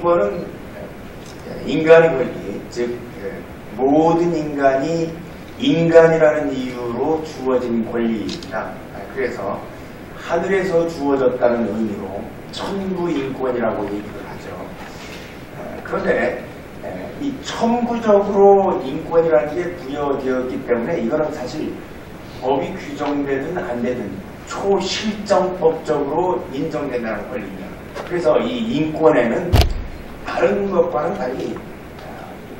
인권은 인간의 권리, 즉 모든 인간이 인간이라는 이유로 주어진 권리입니다. 그래서 하늘에서 주어졌다는 의미로 천부 인권이라고 얘기를 하죠. 그런데 이 천부적으로 인권이라는 게 부여되었기 때문에 이거는 사실 법이 규정되든 안 되든 초실정법적으로 인정된다는 권리입니다. 그래서 이 인권에는 다른 것과는 달리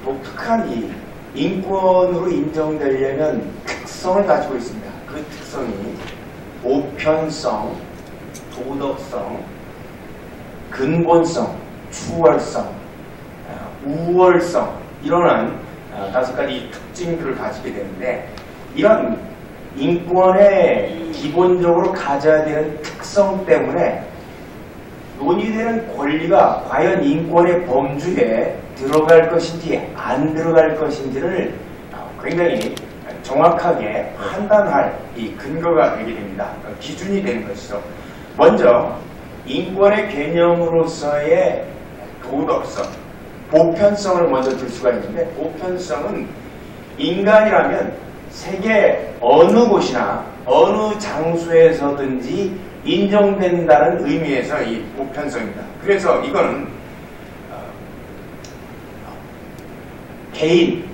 독특한 이 인권으로 인정되려면 특성을 가지고 있습니다. 그 특성이 보편성, 도덕성, 근본성, 추월성, 우월성 이러한 다섯 가지 특징들을 가지게 되는데 이런 인권의 기본적으로 가져야 되는 특성 때문에 논의되는 권리가 과연 인권의 범주에 들어갈 것인지 안 들어갈 것인지를 굉장히 정확하게 판단할 이 근거가 되게 됩니다. 기준이 되는 것이죠. 먼저 인권의 개념으로서의 도덕성, 보편성을 먼저 들 수가 있는데 보편성은 인간이라면 세계 어느 곳이나 어느 장소에서든지 인정된다는 의미에서 이 보편성입니다. 그래서 이거는 개인,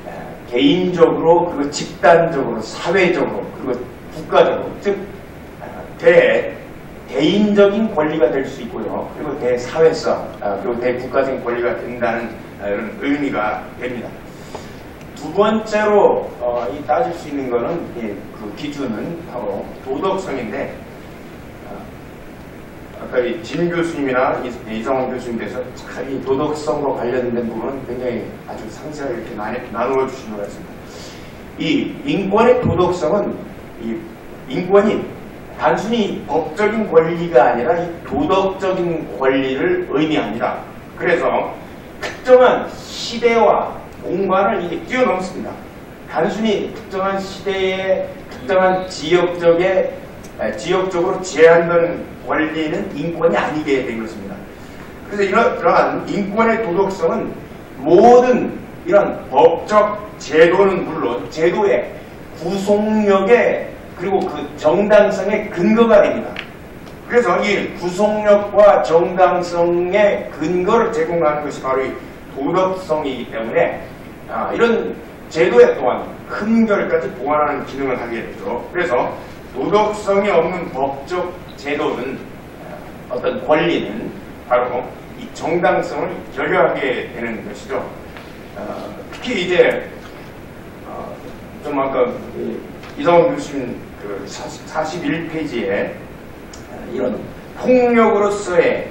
개인적으로 그리고 집단적으로 사회적으로 그리고 국가적으로 즉 대, 대인적인 권리가 될 수 있고요. 그리고 대사회성 그리고 대국가적인 권리가 된다는 이런 의미가 됩니다. 두 번째로 어, 이 따질 수 있는 것은 예, 그 기준은 바로 도덕성인데 어, 아까 이진 교수님이나 이성원 교수님께서 이 도덕성과 관련된 부분은 굉장히 아주 상세하게 이렇게 나 누어 주신 것 같습니다. 이 인권의 도덕성은 이 인권이 단순히 법적인 권리가 아니라 이 도덕적인 권리를 의미합니다. 그래서 특정한 시대와 공간을 이게 뛰어넘습니다. 단순히 특정한 시대의 특정한 지역적의 지역적으로 제한된 권리는 인권이 아니게 된 것입니다. 그래서 이러, 이러한 인권의 도덕성은 모든 이런 법적 제도는 물론 제도의 구속력에 그리고 그 정당성의 근거가 됩니다. 그래서 이 구속력과 정당성의 근거를 제공하는 것이 바로 이 도덕성이기 때문에 아, 이런 제도에 또한 흠결까지 보완하는 기능을 하게 되죠. 그래서 도덕성이 없는 법적 제도는 아, 어떤 권리는 바로 이 정당성을 결여하게 되는 것이죠. 어, 특히 이제 어, 좀 아까 이성훈 교수님 그 41페이지에 이런 폭력으로서의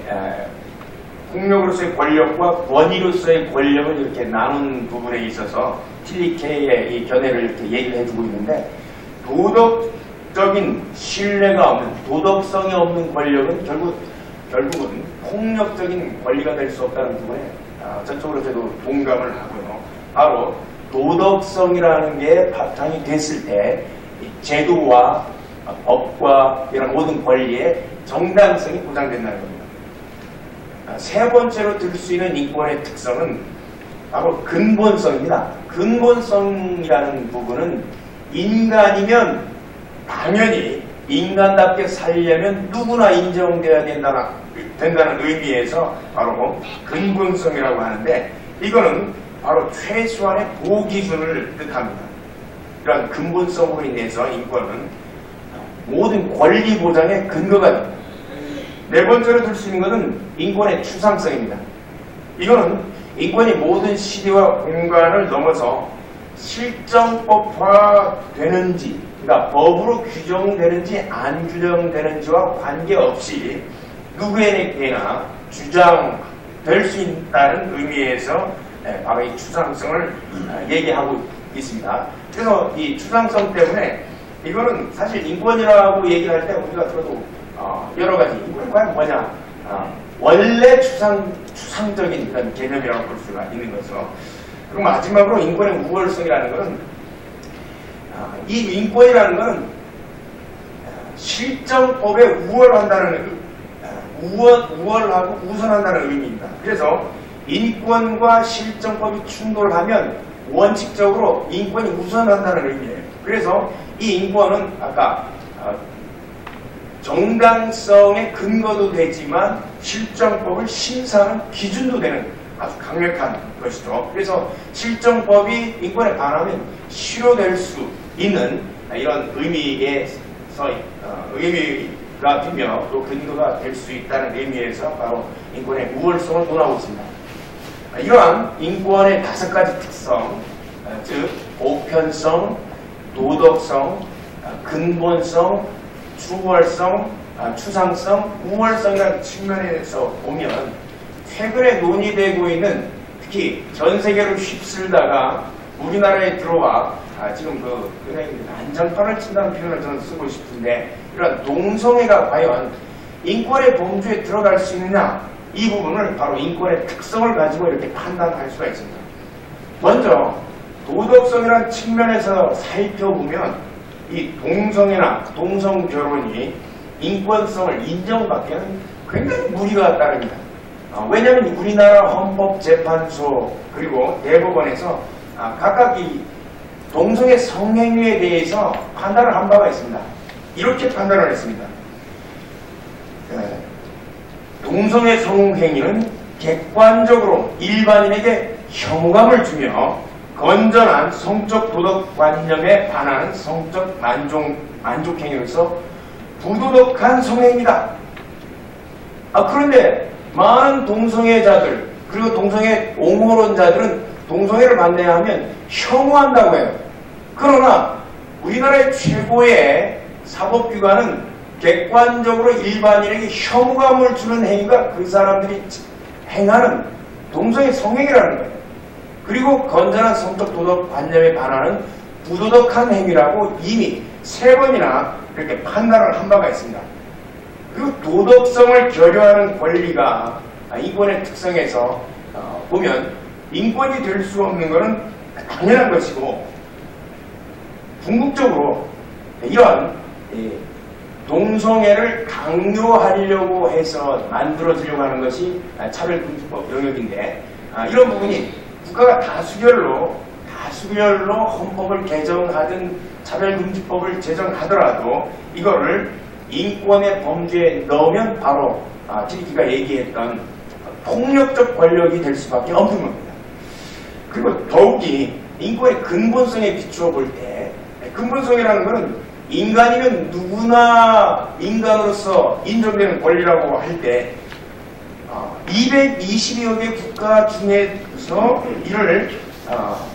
폭력으로서의 권력과 권위로서의 권력을 이렇게 나눈 부분에 있어서 틸리케의 이 견해를 이렇게 얘기를 해주고 있는데 도덕 적인 신뢰가 없는 도덕성이 없는 권력은 결국 결국은 폭력적인 권리가 될 수 없다는 부분에 아, 전적으로 저도 동감을 하고요. 바로 도덕성이라는 게 바탕이 됐을 때 제도와 법과 이런 모든 권리의 정당성이 보장된다는 겁니다. 세 번째로 들 수 있는 인권의 특성은 바로 근본성입니다. 근본성이라는 부분은 인간이면 당연히 인간답게 살려면 누구나 인정돼야 된다는, 된다는 의미에서 바로 근본성이라고 하는데 이거는 바로 최소한의 보기준을 뜻합니다. 이러한 근본성으로 인해서 인권은 모든 권리 보장의 근거가 됩니다. 네 번째로 들 수 있는 것은 인권의 추상성입니다. 이거는 인권이 모든 시대와 공간을 넘어서 실정법화 되는지, 그러니까 법으로 규정되는지 안 규정되는지와 관계없이 누구에게나 주장될 수 있다는 의미에서 예, 바로 이 추상성을 어, 얘기하고 있습니다. 그래서 이 추상성 때문에 이거는 사실 인권이라고 얘기할 때 우리가 들어도 어, 여러 가지 인권이 과연 뭐냐 어, 원래 추상, 추상적인 그런 개념이라고 볼 수가 있는 거죠. 그리고 마지막으로 인권의 우월성이라는 것은 어, 이 인권이라는 것은 어, 실정법에 우월한다는 어, 우월, 우월하고 우선한다는 의미입니다. 그래서 인권과 실정법이 충돌하면 원칙적으로 인권이 우선한다는 의미예요. 그래서 이 인권은 아까 어, 정당성의 근거도 되지만 실정법을 심사하는 기준도 되는 아주 강력한 것이죠. 그래서 실정법이 인권에 반하면 실효될 수 있는 이런 의미에서 어, 의미가 되며 또 근거가 될 수 있다는 의미에서 바로 인권의 우월성을 논하고 있습니다. 이러한 인권의 다섯 가지 특성, 어, 즉 보편성, 도덕성, 어, 근본성, 추월성, 아, 추상성, 우월성이라는 측면에서 보면 최근에 논의되고 있는 특히 전 세계를 휩쓸다가 우리나라에 들어와 아, 지금 그 안전판을 친다는 표현을 저는 쓰고 싶은데 이런 동성애가 과연 인권의 범주에 들어갈 수 있느냐 이 부분을 바로 인권의 특성을 가지고 이렇게 판단할 수가 있습니다. 먼저 도덕성이라는 측면에서 살펴보면 이 동성애나 동성 결혼이 인권성을 인정받기에는 굉장히 무리가 따릅니다. 어, 왜냐하면 우리나라 헌법재판소 그리고 대법원에서 아, 각각 이 동성애 성행위에 대해서 판단을 한 바가 있습니다. 이렇게 판단을 했습니다. 네. 동성애 성행위는 객관적으로 일반인에게 혐오감을 주며 건전한 성적 도덕관념에 반하는 성적 만족, 만족행위로서 부도덕한 성행위다. 아, 그런데 많은 동성애자들 그리고 동성애 옹호론자들은 동성애를 반대하면 혐오한다고 해요. 그러나 우리나라의 최고의 사법기관은 객관적으로 일반인에게 혐오감을 주는 행위가 그 사람들이 행하는 동성애 성행위라는 거예요. 그리고 건전한 성적 도덕 관념에 반하는 부도덕한 행위라고 이미 세 번이나 이렇게 판단을 한 바가 있습니다. 그리고 도덕성을 결여하는 권리가 인권의 특성에서 어, 보면 인권이 될 수 없는 것은 당연한 것이고 궁극적으로 이러한 동성애를 강요하려고 해서 만들어지려고 하는 것이 차별금지법 영역인데 아, 이런 부분이 국가가 다수결로 다수결로 헌법을 개정하든 차별금지법을 제정하더라도 이거를 인권의 범죄에 넣으면 바로 아, 지리기가 얘기했던 폭력적 권력이 될 수밖에 없는 겁니다. 그리고 더욱이 인권의 근본성에 비추어 볼 때 근본성이라는 것은 인간이면 누구나 인간으로서 인정되는 권리라고 할 때 222여 개 국가 중에서 이를 어,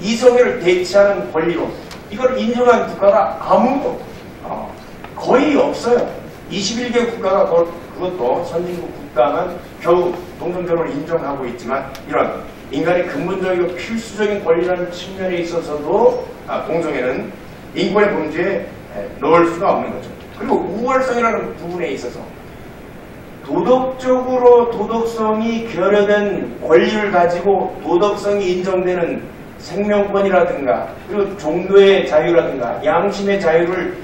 이성애를 대체하는 권리로 이걸 인정한 국가가 아무도 어, 거의 없어요. 21개 국가가 그것도 선진국 국가는 겨우 동성결혼을 인정하고 있지만 이런 인간의 근본적이고 필수적인 권리라는 측면에 있어서도 아, 동성애는 인권의 범죄에 넣을 수가 없는 거죠. 그리고 우월성이라는 부분에 있어서 도덕적으로 도덕성이 결여된 권리를 가지고 도덕성이 인정되는 생명권이라든가 그리고 종교의 자유라든가 양심의 자유를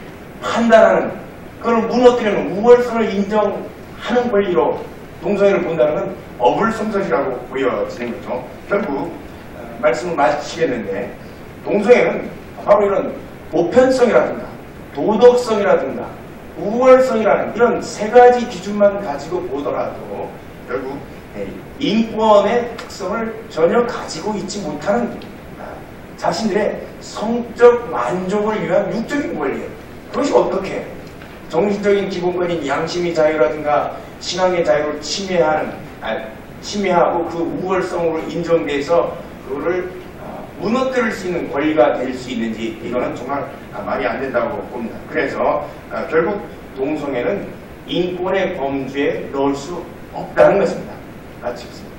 판단하는 그걸 무너뜨리는 우월성을 인정하는 권리로 동성애를 본다는 건 어불성설이라고 보여지는 거죠. 결국 어, 말씀을 마치겠는데 동성애는 바로 이런 보편성이라든가 도덕성이라든가 우월성이라는 이런 세 가지 기준만 가지고 보더라도 결국 네, 인권의 특성을 전혀 가지고 있지 못하는 아, 자신들의 성적 만족을 위한 육적인 권리예요. 그것이 어떻게 정신적인 기본권인 양심의 자유라든가 신앙의 자유를 침해하는 아, 침해하고 그 우월성으로 인정돼서 그거를 아, 무너뜨릴 수 있는 권리가 될 수 있는지 이거는 정말 말이 안 된다고 봅니다. 그래서 결국 동성애는 인권의 범주에 넣을 수 없다는 것입니다. 마치겠습니다.